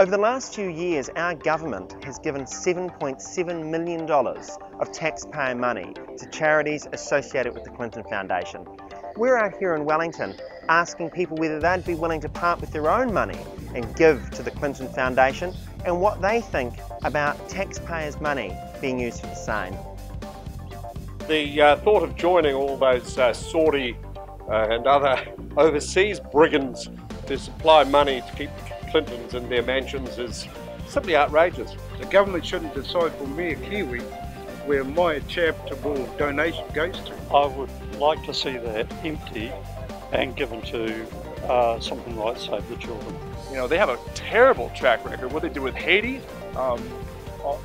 Over the last few years, our government has given $7.7 million of taxpayer money to charities associated with the Clinton Foundation. We're out here in Wellington asking people whether they'd be willing to part with their own money and give to the Clinton Foundation and what they think about taxpayers' money being used for the same. The uh, thought of joining all those uh, uh, and other overseas brigands to supply money to keep Clintons in their mansions is simply outrageous. The government shouldn't decide for me, a Kiwi, where my charitable donation goes to. I would like to see that empty and given to uh, something like Save the Children. You know, they have a terrible track record. What they did with Haiti, um,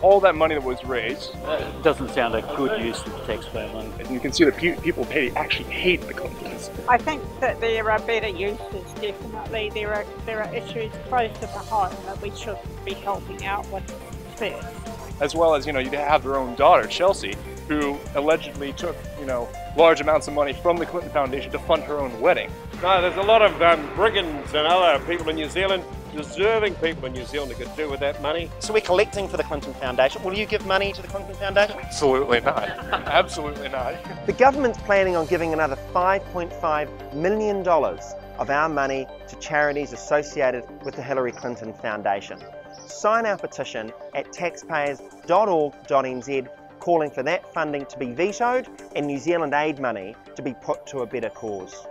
all that money that was raised. It doesn't sound a good use of taxpayer money. And you can see that people of Haiti actually hate the Clintons. I think that there are better uses, definitely. There are, there are issues closer to the home that we should be helping out with first. As well as, you know, you have their own daughter, Chelsea, who allegedly took, you know, large amounts of money from the Clinton Foundation to fund her own wedding. No, there's a lot of um, brigands and other people in New Zealand, deserving people in New Zealand who could do with that money. So we're collecting for the Clinton Foundation. Will you give money to the Clinton Foundation? Absolutely not. Absolutely not. The government's planning on giving another $5.5 million of our money to charities associated with the Hillary Clinton Foundation. Sign our petition at taxpayers.org.nz calling for that funding to be vetoed and New Zealand aid money to be put to a better cause.